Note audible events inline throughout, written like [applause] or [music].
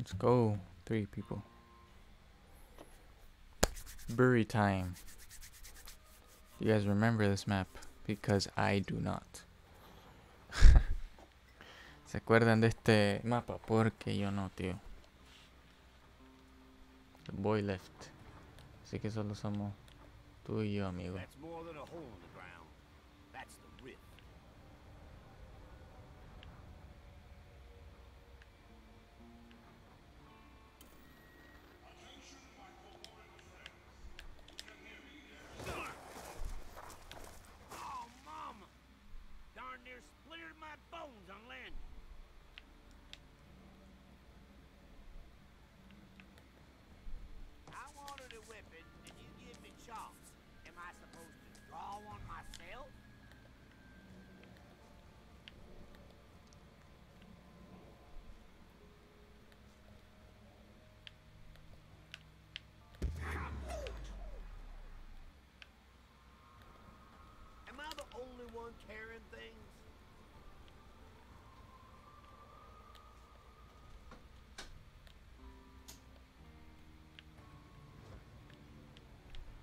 Let's go. Three people. Bury time. You guys remember this map? Because I do not. [laughs] ¿Se acuerdan de este mapa? Porque yo no, tío. The boy left. Así que solo somos tú y yo, amigo. Only one carrying things?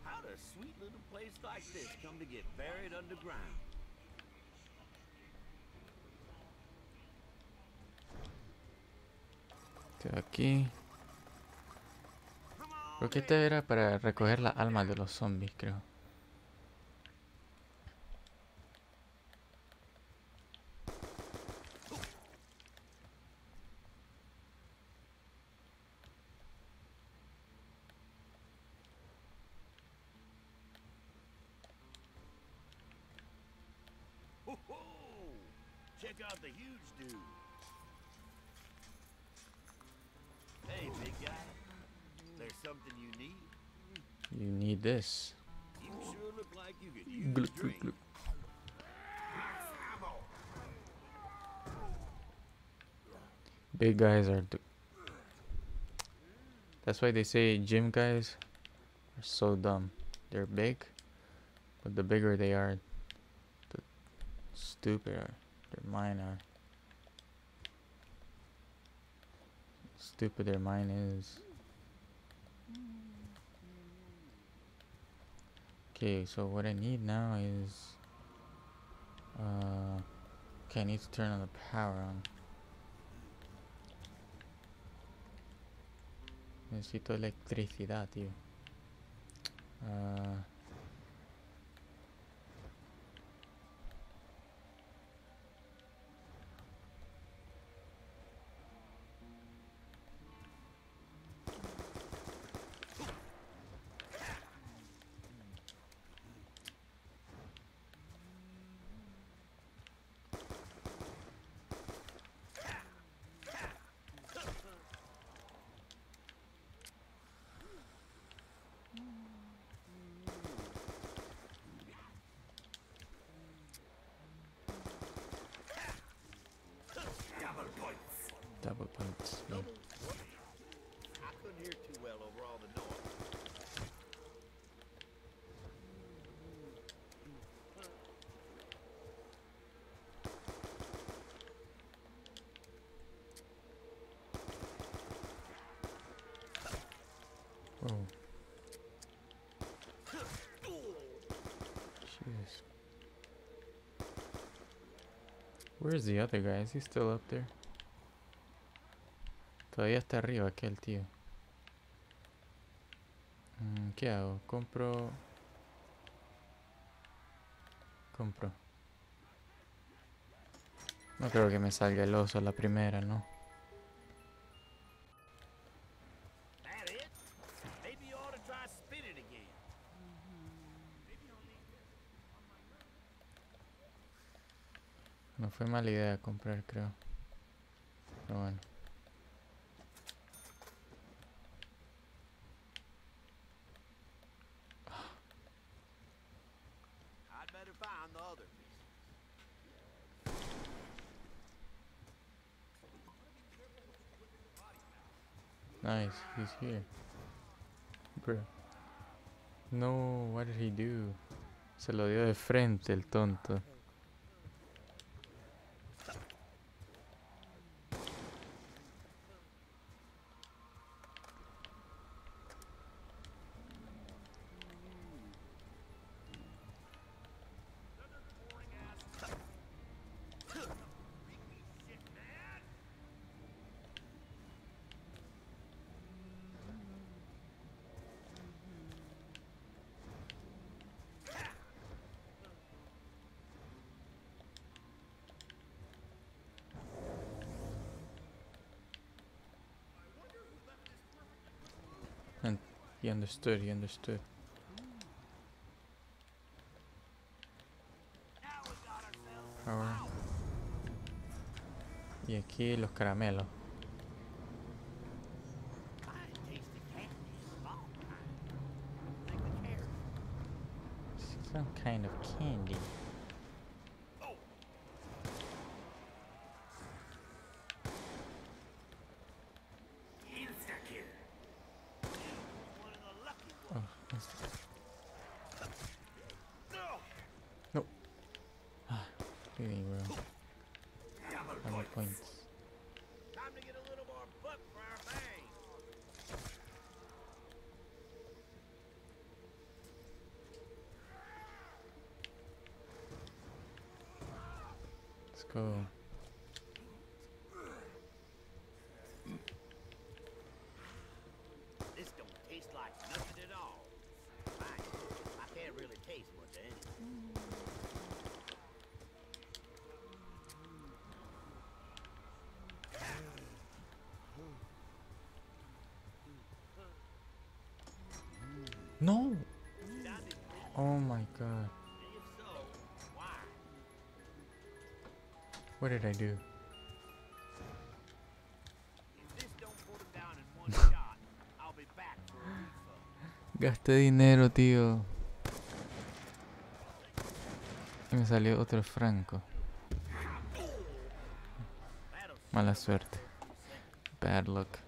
How does a sweet little place like this come to get buried underground? Aquí. Creo que este era para recoger las almas de los zombies, creo. Check out the huge dude. Hey, big guy. There's something you need? You need this. You sure look like you could use gluck, drink. gluck. Big guys are. That's why they say gym guys are so dumb. They're big, but the bigger they are, the stupider mind are. Stupid their mind is. Okay, so what I need now is. Uh, okay, I need to turn on the power on. Necesito electricidad, tío. Ah, double points. yeah. I couldn't hear too well over all the noise. Whoa. Oh. Jesus. Where's the other guy? Is he still up there? Todavía está arriba aquel tío. Mm, ¿Qué hago? Compro... Compro. No creo que me salga el oso la primera, ¿no? No fue mala idea comprar, creo. Pero bueno. He's here. Bro. No, what did he do? Se lo dio de frente el tonto. understood, he understood. Power. Y aquí los caramelos. No! Oh my god. What did I do? [laughs] Gasté dinero, tío. Y me salió otro franco. Mala suerte. Bad luck.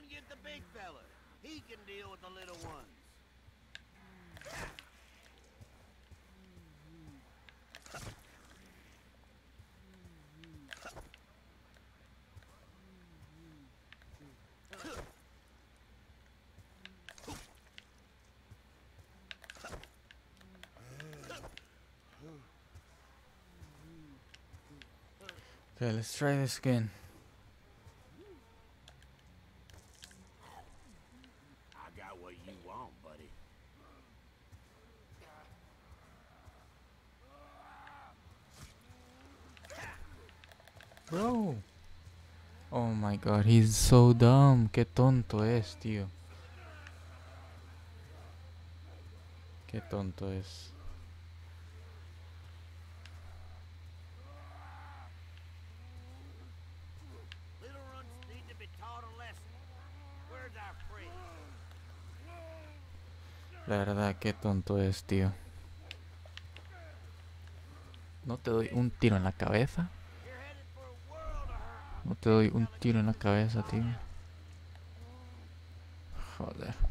and get the big fella. He can deal with the little ones. Okay, let's try this again. god, he's so dumb. Qué tonto es, tío. Qué tonto es. La verdad, qué tonto es, tío. ¿No te doy un tiro en la cabeza? O te doy un tiro en la cabeza, tío. Joder.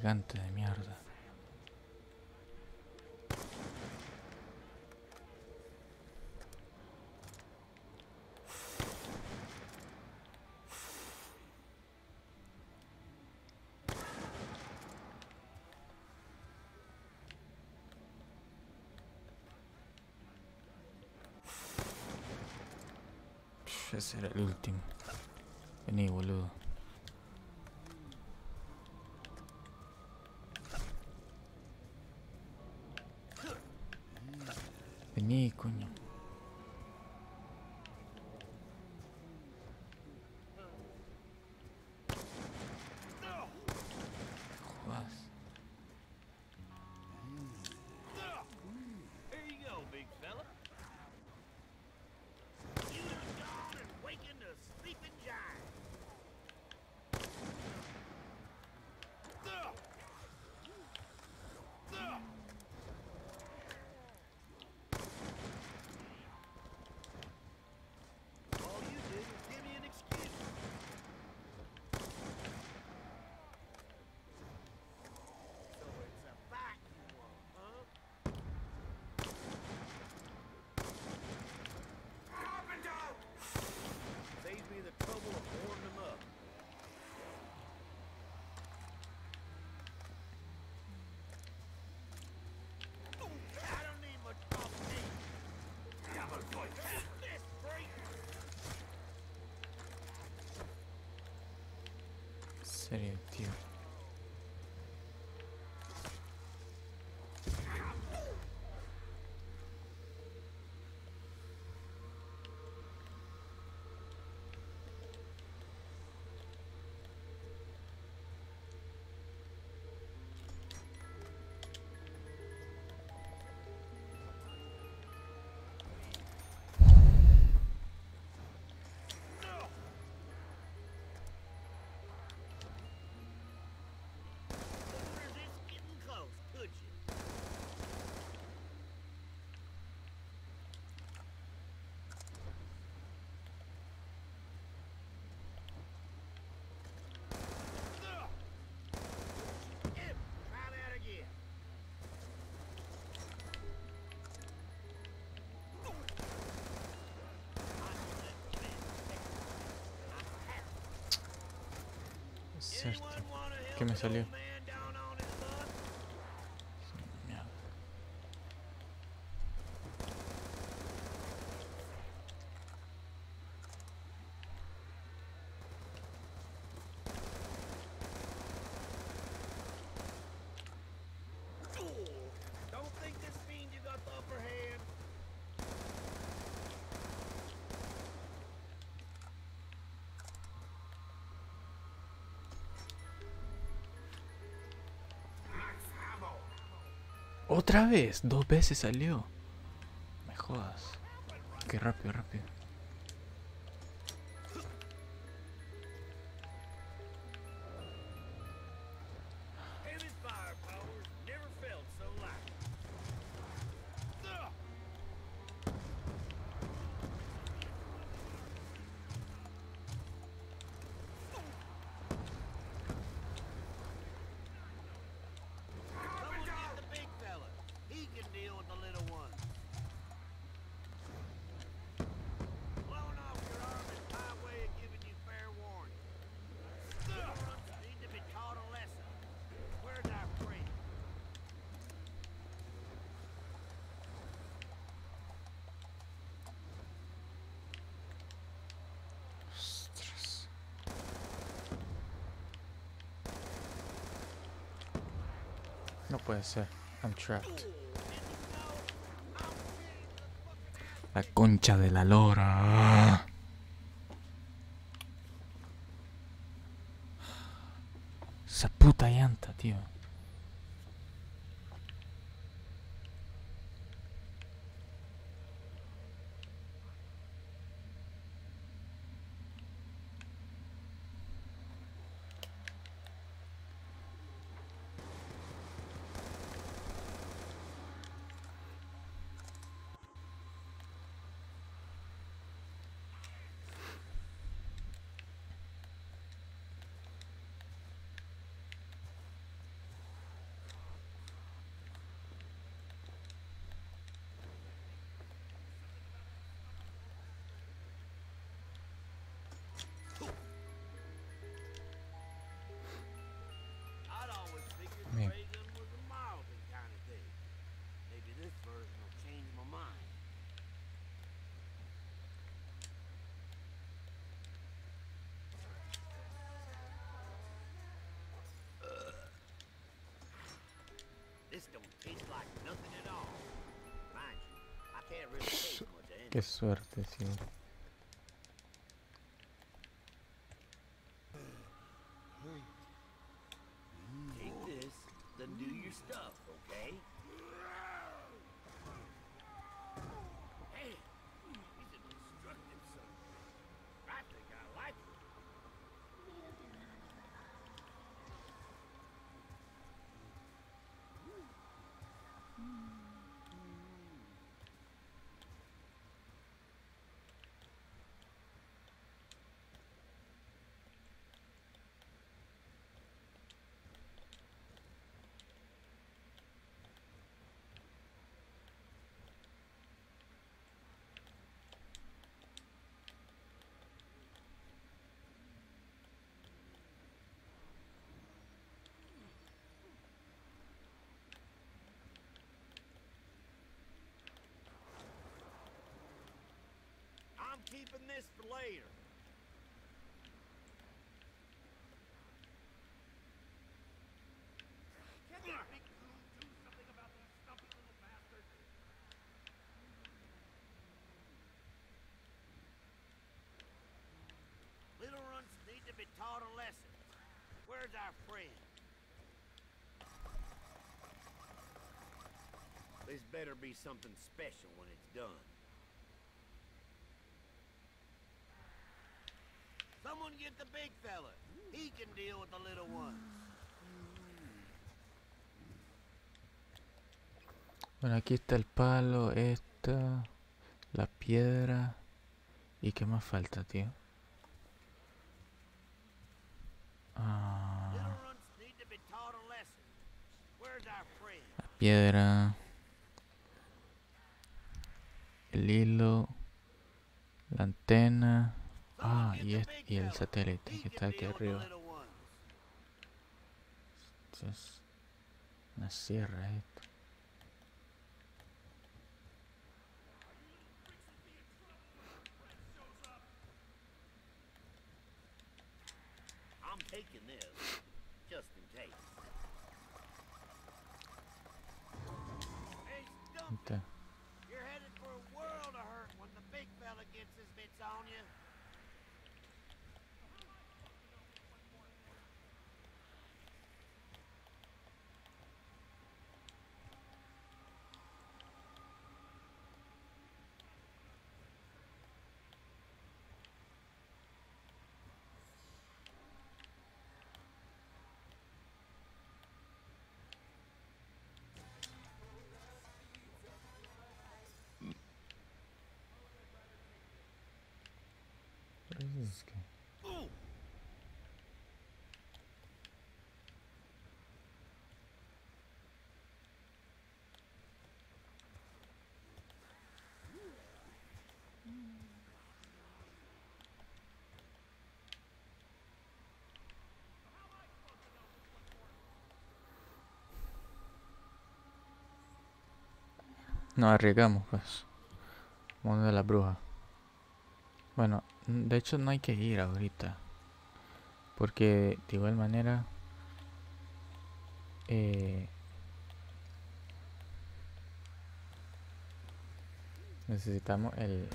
gigante de mierda. Ese era el último. Vení, boludo. Serio, Dio. Ser, tío? Anyone wanna help ¿Qué me an salió? Otra vez, dos veces salió. Me jodas. Qué rápido, rápido. Puede. I'm trapped. La concha de la lora. Qué suerte, sí. Later. Can that big goon do something about these stumpy little bastards? Little runs need to be taught a lesson. Where's our friend? This better be something special when it's done. Someone get the big fella. He can deal with the little ones. Bueno, aquí está el palo, esta, la piedra. ¿Y qué más falta, tío? Ah, la piedra. El hilo. La antena. Someone Ah, get y, the es- big y el fella. satélite He que can está aquí deal with the arriba. little ones. pues es una sierra esto. I'm ¿qué es que? Ooh! Nos arriesgamos, pues. Mundo de la bruja. Bueno, de hecho no hay que ir ahorita. Porque de igual manera... eh, necesitamos el...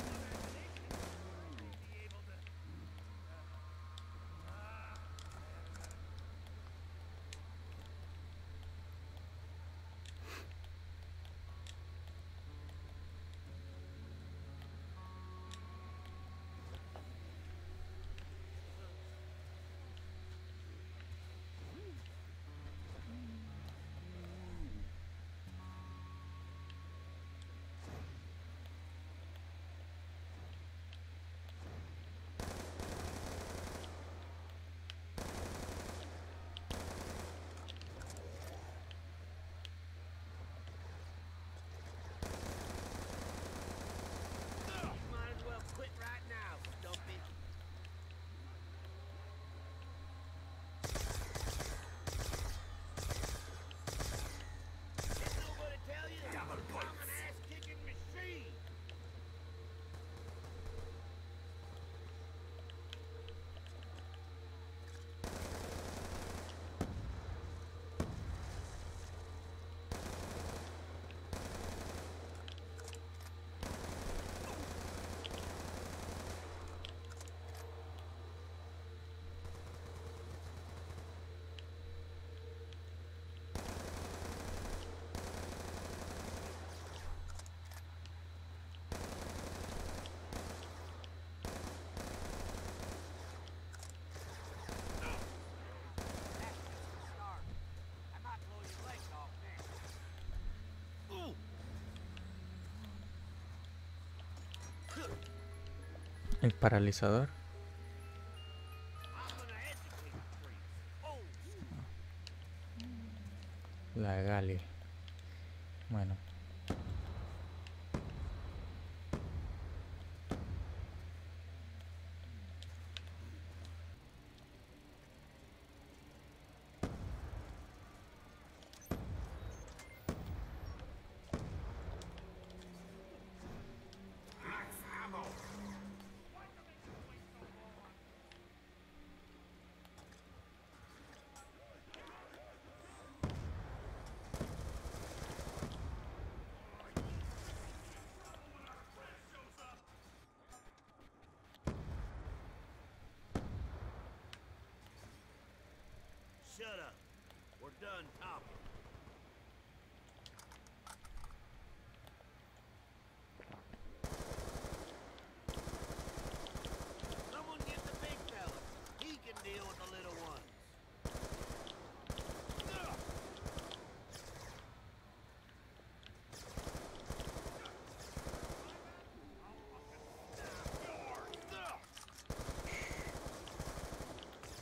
El paralizador.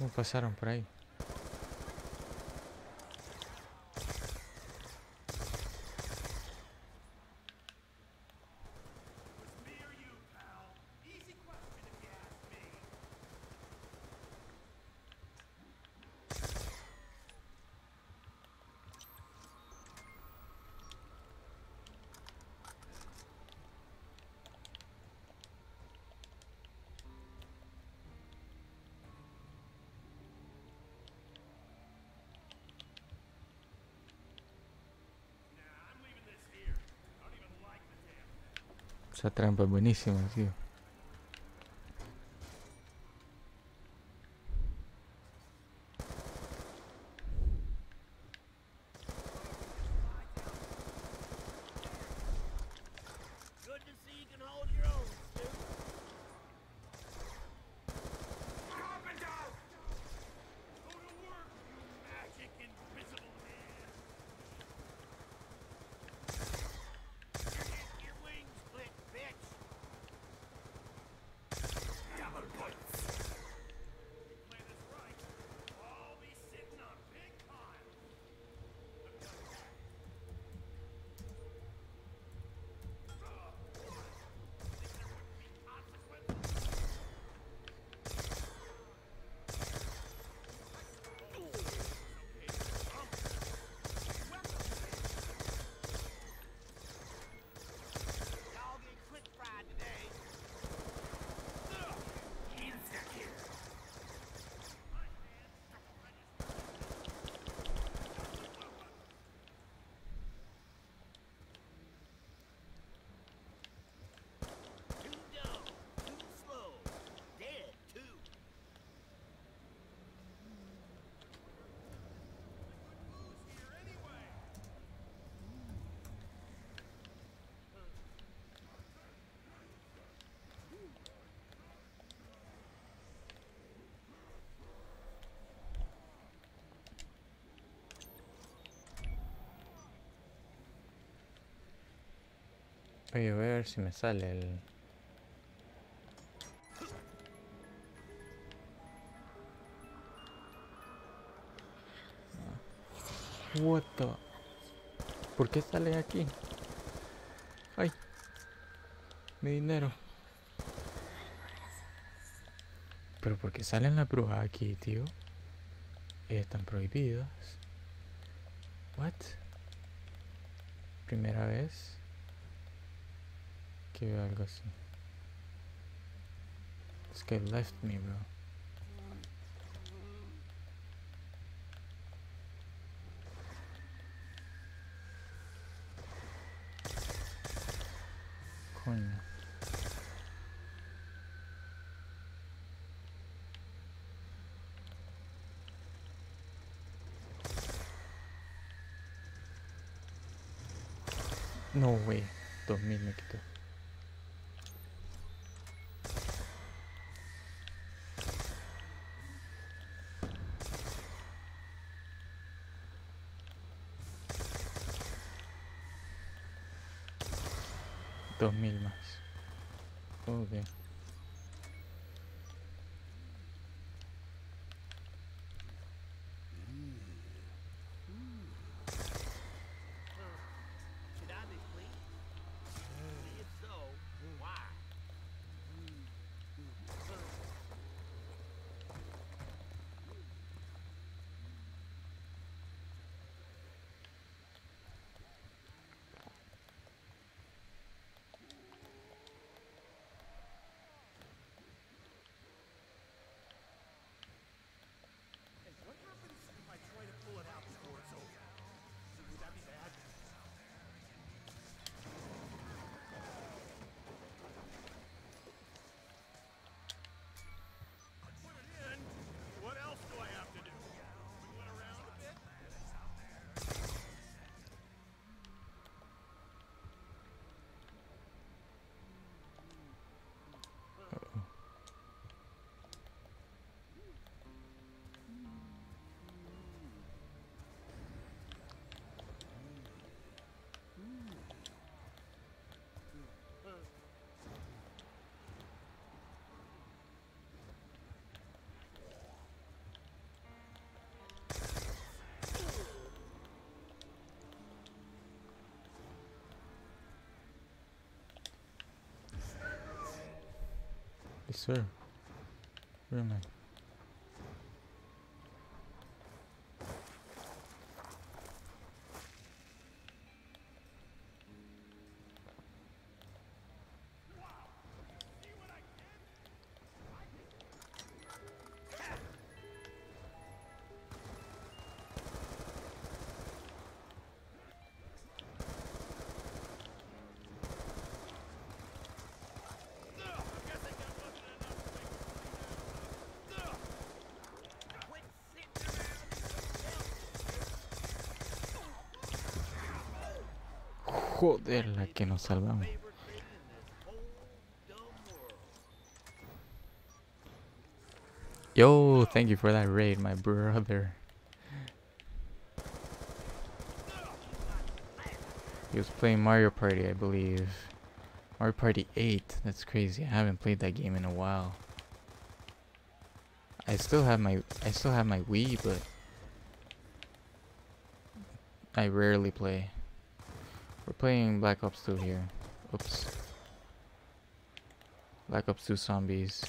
Passaram por aí? Esa trampa es buenísima, tío. Voy a ver si me sale el... What the... ¿Por qué sale aquí? Ay. Mi dinero. Pero ¿por qué salen las brujas aquí, tío? Ellas están prohibidas. What? Primera vez que veo algo así. This guy left me, bro. Coño. No way. 2000 me quitó. 2000 más. Yes, sir. Am Joder, la que nos salvamos. Yo, thank you for that raid, my brother. He was playing Mario Party, I believe. Mario Party 8. That's crazy. I haven't played that game in a while. I still have my I still have my Wii, but I rarely play. Playing Black Ops 2 here. Oops. Black Ops 2 Zombies.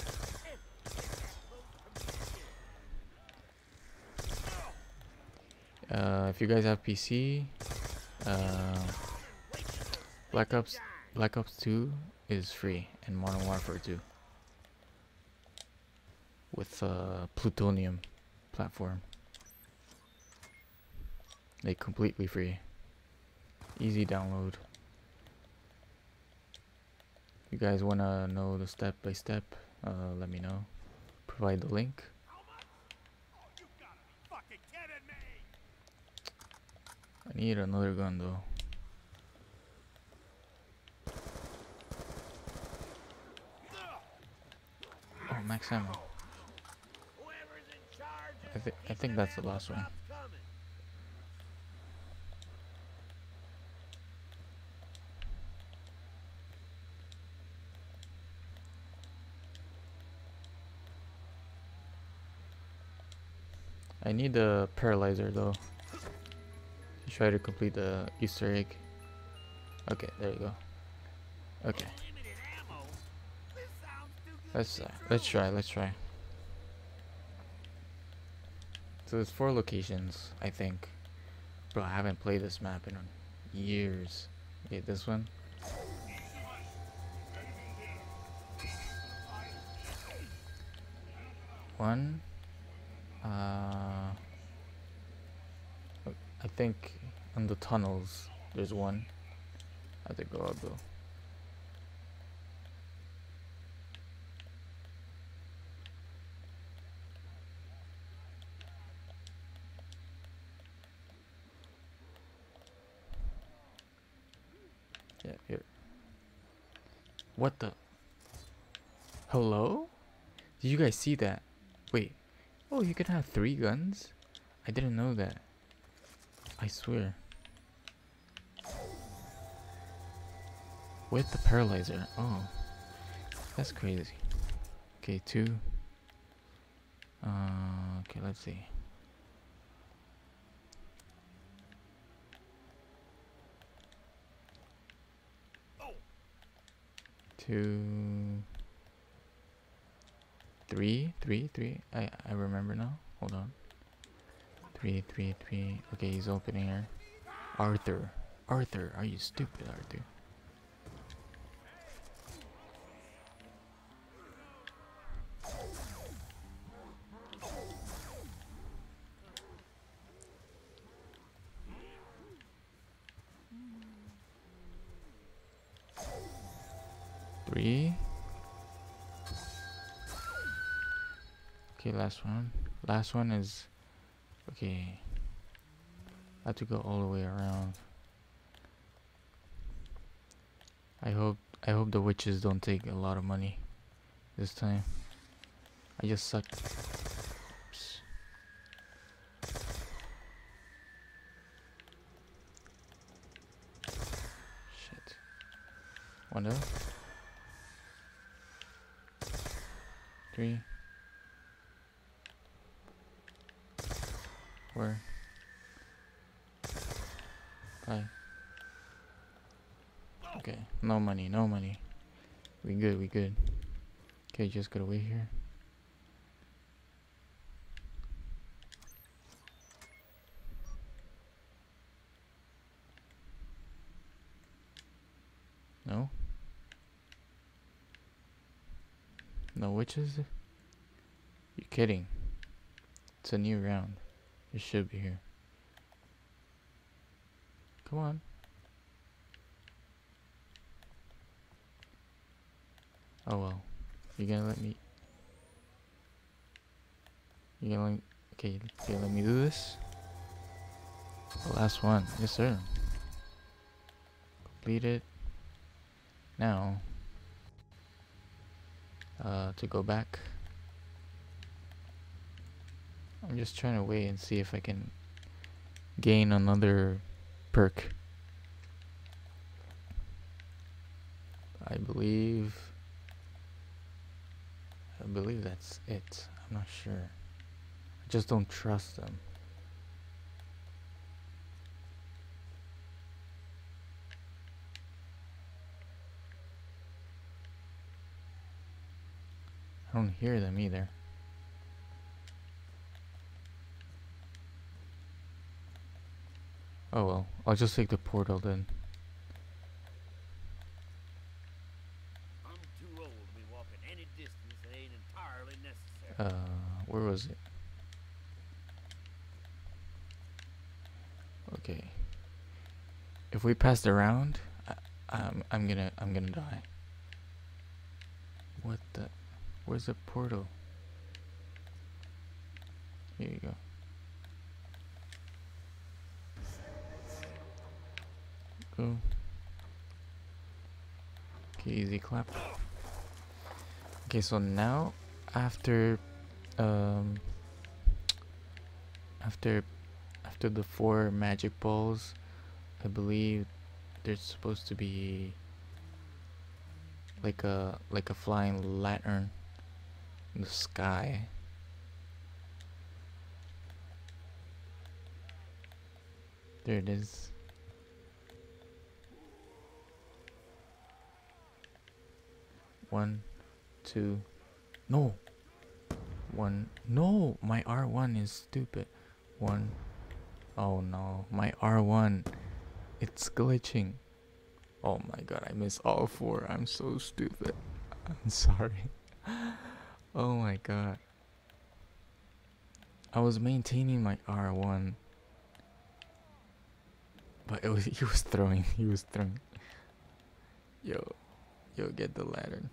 Uh, if you guys have PC, uh, Black Ops Black Ops 2 is free and Modern Warfare 2 with uh, Plutonium platform. They completely free. Easy download. You guys want to know the step by step? Uh, let me know. Provide the link. I need another gun though. Oh, max ammo. I, thi- I think that's the last one. I need the paralyzer though. To try to complete the Easter egg. Okay, there you go. Okay, let's uh, let's try. Let's try. So there's four locations, I think. Bro, I haven't played this map in years. Okay, this one. One. Uh, I think in the tunnels there's one. I to go up though. Yeah, here. What the? Hello? Did you guys see that? Wait. Oh, you can have three guns? I didn't know that. I swear. With the paralyzer. Oh. That's crazy. Okay, two. Uh, okay, let's see. Two. Three, three, three. I I remember now. Hold on. Three, three, three. Okay, he's opening here. Arthur. Arthur, are you stupid, Arthur? Three. Okay, last one. Last one is okay. I have to go all the way around. I hope I hope the witches don't take a lot of money this time. I just. Oops. Shit. Three. Four. Five. Okay, no money, no money. We good, we good. Okay, just gotta wait here. No? No witches? You're kidding? It's a new round. It should be here. Come on. Oh well. You gonna let me You gonna let okay, you gonna let me do this? The last one. Yes sir. Complete it. Now, uh, to go back, I'm just trying to wait and see if I can gain another perk. I believe I believe that's it. I'm not sure. I just don't trust them. I don't hear them either. Oh well, I'll just take the portal then. I'm too old to be walking any distance that ain't entirely necessary. Uh, where was it? Okay. If we pass around, I, I'm I'm gonna I'm gonna die. What the? Where's the portal? Here you go. Okay, easy clap. Okay, so now after um after after the four magic balls i believe there's supposed to be like a like a flying lantern in the sky. There it is one two no. One no my r1 is stupid. One oh no my r1 it's glitching. Oh my god i missed all four. I'm so stupid. [laughs] I'm sorry. [laughs] Oh my god. I was maintaining my r1 but it was [laughs] he was throwing he was throwing. Yo yo get the lantern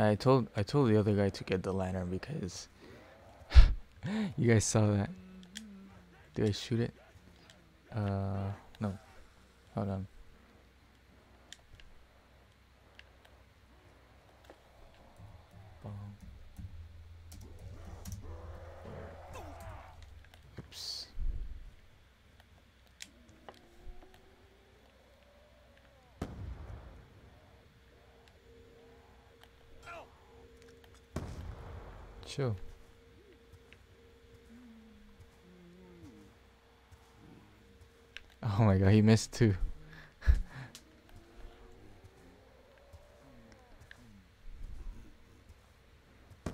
I told I told the other guy to get the lantern because [laughs] you guys saw that. Did I shoot it? Uh, no. Hold on. Chill. Oh my god, he missed two. [laughs] he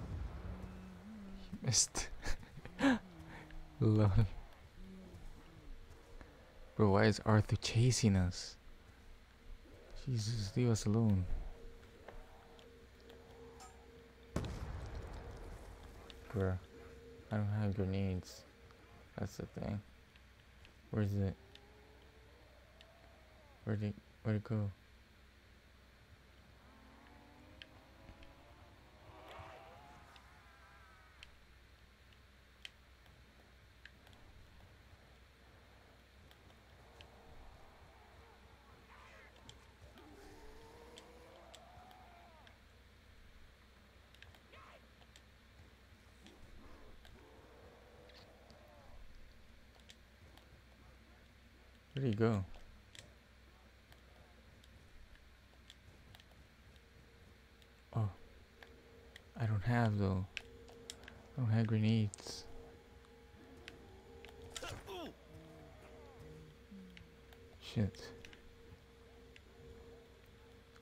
missed. [laughs] Lol. Bro, why is Arthur chasing us? Jesus, leave us alone. Bruh, I don't have grenades. That's the thing. Where's it? Where'd it, where'd it go? Where'd he go? Oh. I don't have though. I don't have grenades. Shit.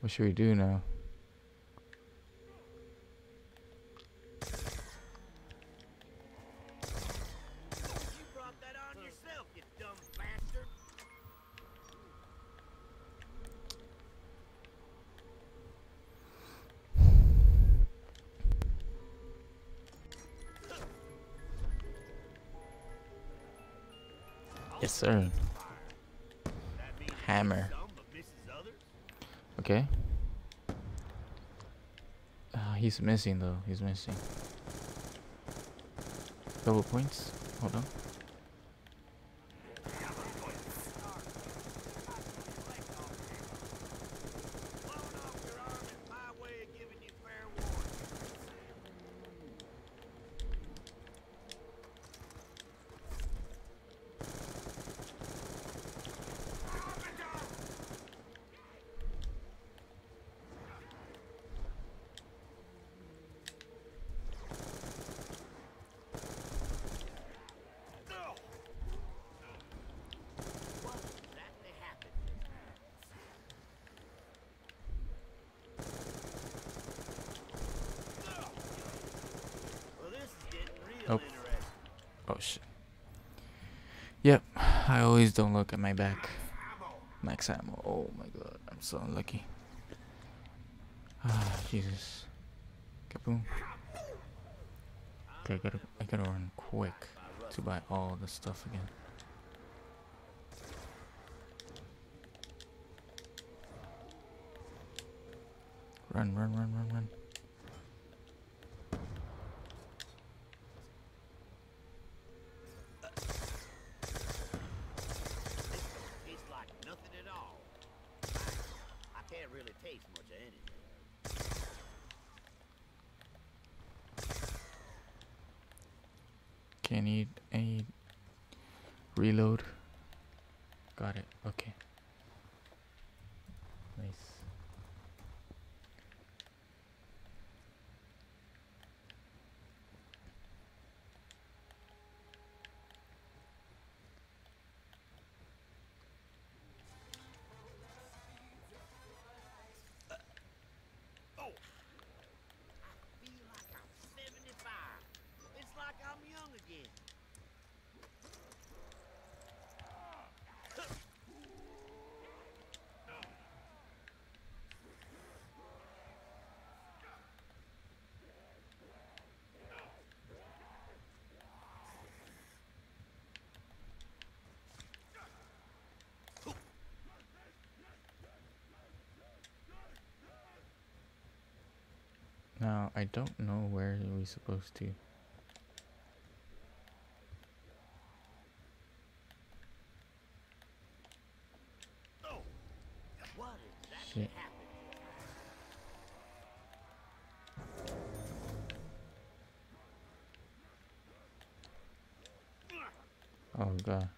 What should we do now? He's missing though. He's missing. Double points. Hold on. Blowing off your arm is my way of giving you fair warning. What exactly happened? Well, this is getting real Nope. interesting. Oh shit. Yep. I always don't look at my back. Max ammo. Oh my god. I'm so unlucky. Ah, Jesus. Kaboom. Okay, I gotta, I gotta run quick to buy all the stuff again. Run, run, run, run, run. Tastes like nothing at all. I, I can't really taste much of anything. Okay, I need, I need reload. Got it. Okay. Nice. Oh! I feel like I'm 75. It's like I'm young again. Now I don't know where we supposed to. Oh! What exactly Shit. happened? Oh god.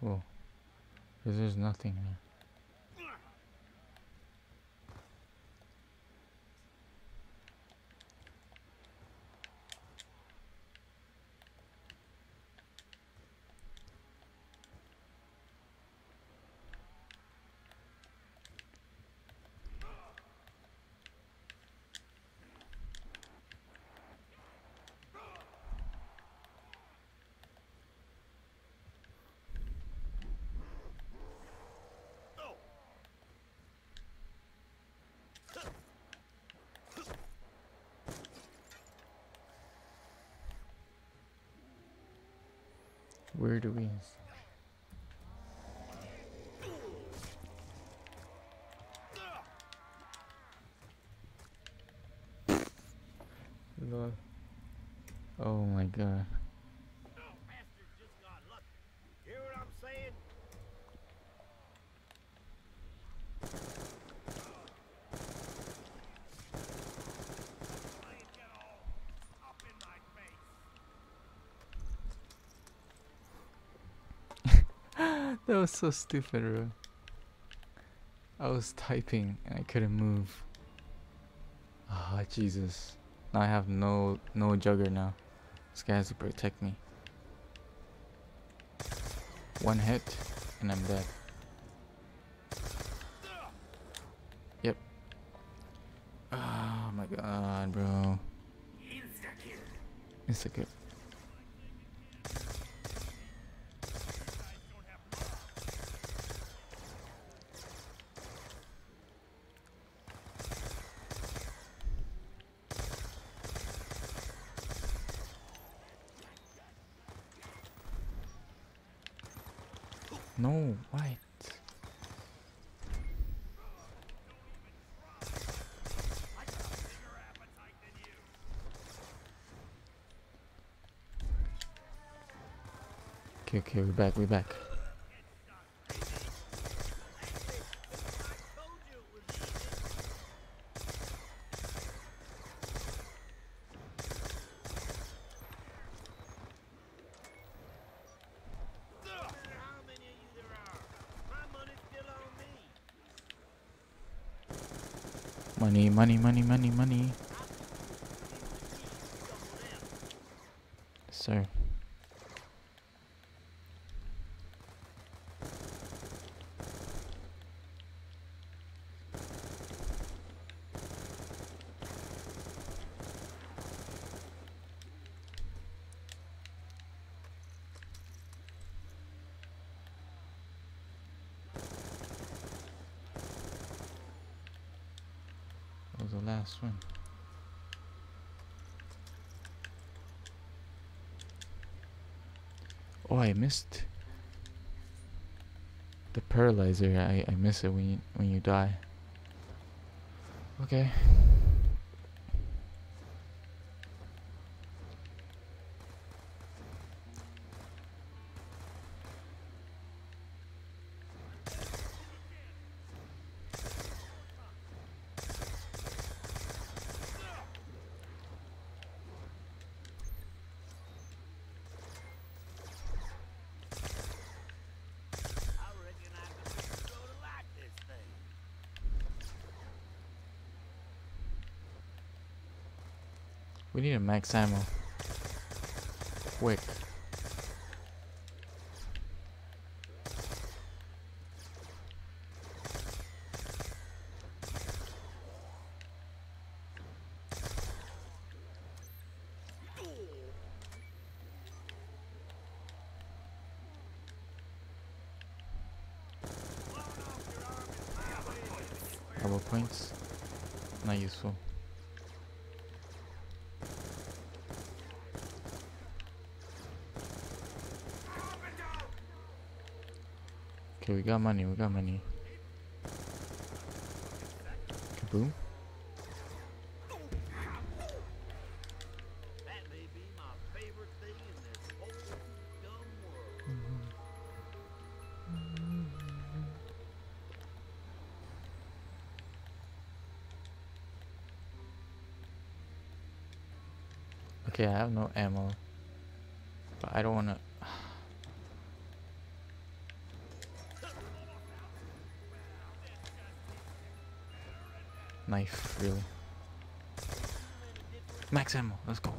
Cool. Cause there's nothing here. Where do we? Oh my god. Bastard just got lucky. Hear what I'm saying? Playing get all up in my face. That was so stupid, bro. I was typing and I couldn't move. Ah, Jesus. Now I have no no jugger now. This guy has to protect me. One hit and I'm dead. Yep. Oh my god, bro. Insta kill. No, why? Okay, we're back, we're back. Money, money, money, money, money. Sir. That was the last one. Oh, I missed the paralyzer. I, I miss it when you when you die. Okay. I reckon I could go to like this thing. We need a max ammo. Quick. Double points. Not useful. Okay, we got money, we got money. Kaboom. Okay, I have no ammo. But I don't wanna Really. Max ammo, let's go.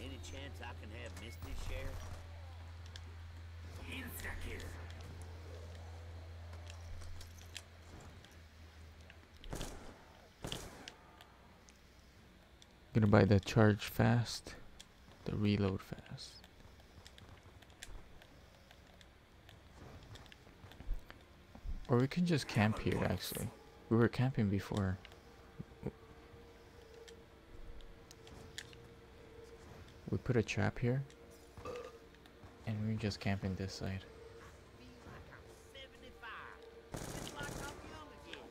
Any chance I can have Misty's share? Gonna buy the charge fast, the reload fast. Or we can just camp here actually. We were camping before. We put a trap here. And we're just camping this side. Feel like I'm 75. It's like I'm young again.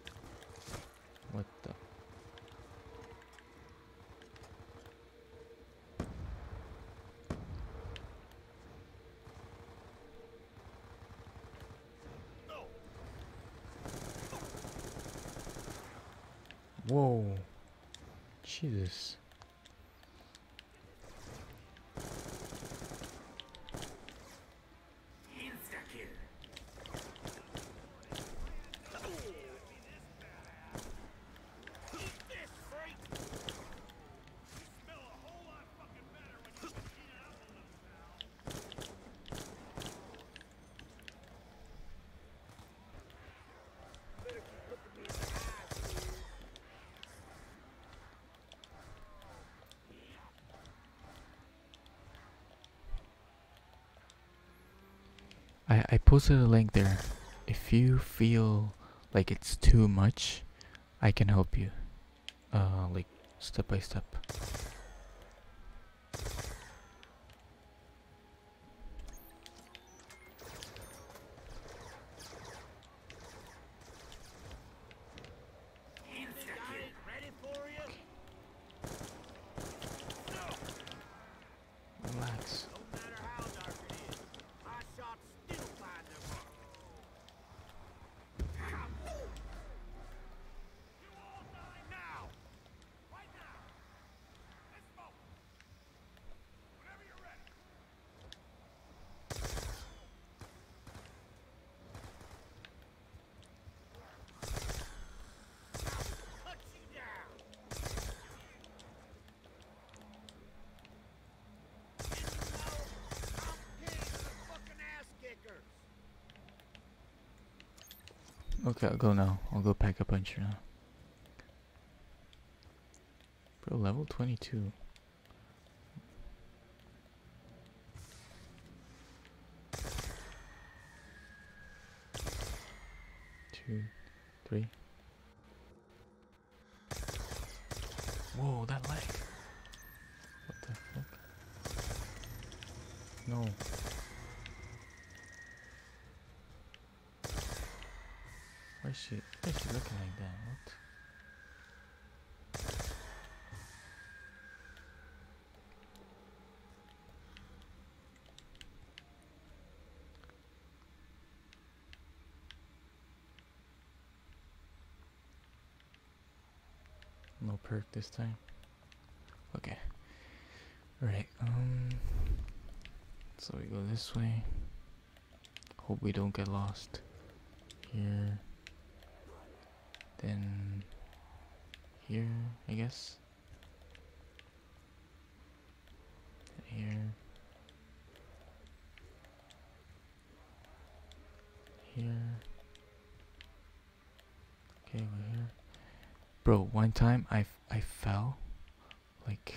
What the? Whoa. Jesus. I, posted a link there. If you feel like it's too much, I can help you. Uh, like step by step. Got it ready for you? Relax. No matter how dark it is, my shots still find their mark. You all die now! Right now! This moment! Whenever you're ready! Cut you down! Didn't you know I'm king of the fucking ass kickers? I'll go now. I'll go pack a puncher now. Bro, level 22. Two, three. Whoa, that lag. What the fuck? No. Why is she why is she looking like that? What? Perk this time. Okay. Alright, um so we go this way. Hope we don't get lost. Here. Then here, I guess. Here. Here. Okay, we're. Bro, one time I, fell. Like.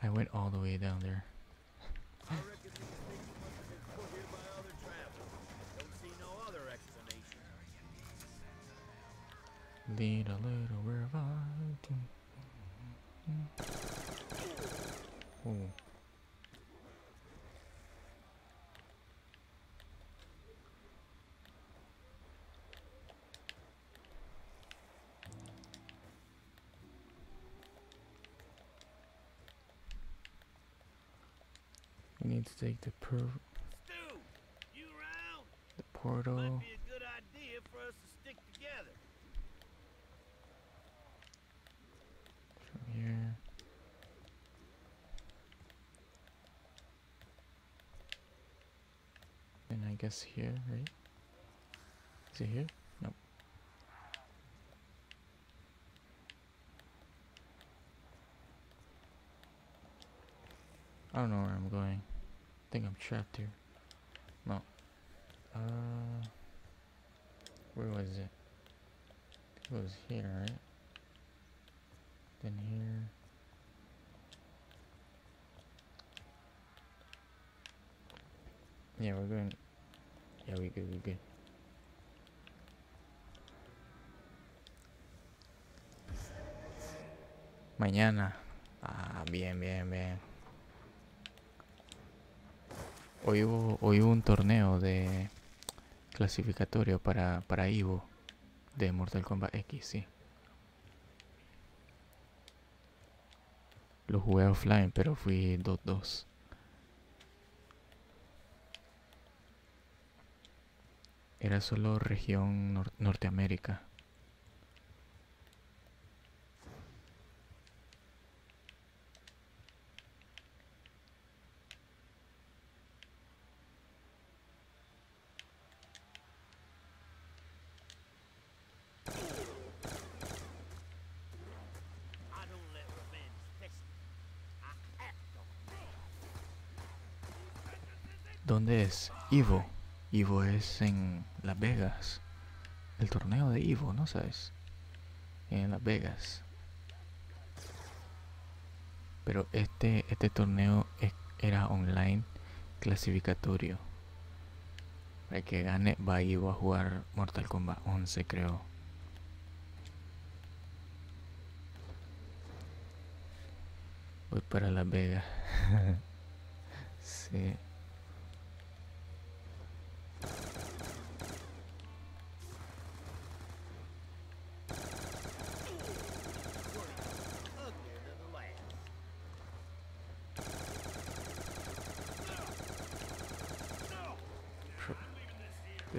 I went all the way down there. I reckon these things must have been put here by other travelers. Don't see no other explanation. Lead a little river. Oh. We need to take the per Stu, you around? the portal. Might be a good idea for us to stick together. from here. And I guess here, right? Is it here? Nope. I don't know where I'm going. I think I'm trapped here. No. Uh, where was it? It was here, right? Then here. Yeah, we're going. Yeah, we good. We good. Mañana. Ah, bien, bien, bien. Hoy hubo, hoy un torneo de clasificatorio para, para Ivo de Mortal Kombat X, sí. Lo jugué offline, pero fui 2-2. Era solo región nor- Norteamérica. En Las Vegas. El torneo de Ivo, ¿no sabes? En Las Vegas. Pero este, este torneo es- era online clasificatorio. Para que gane, va ir a jugar Mortal Kombat 11, creo. Voy para Las Vegas. [laughs] sí.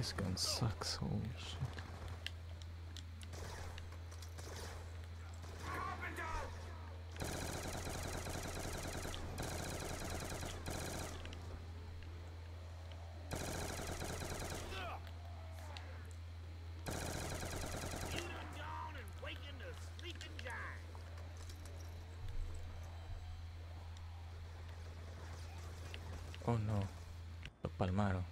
This gun sucks. Holy shit. Oh no. Lo palmaron.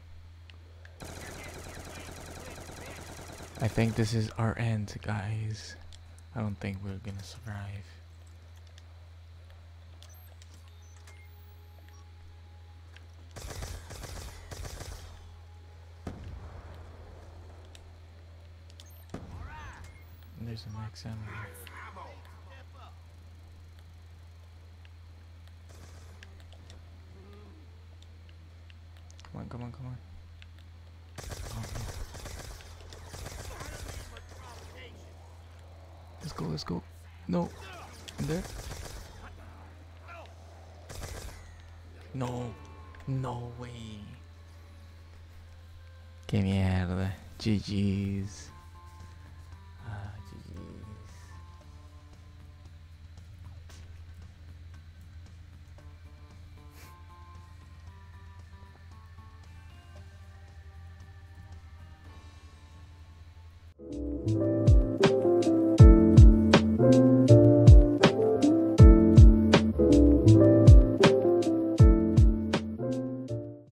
I think this is our end, guys. I don't think we're gonna survive. There's a max ammo. Step up. Come on, come on, come on. Oh, no. I don't need much provocation. Let's go, let's go. No. In there. No. No way. Que mierda. GG's.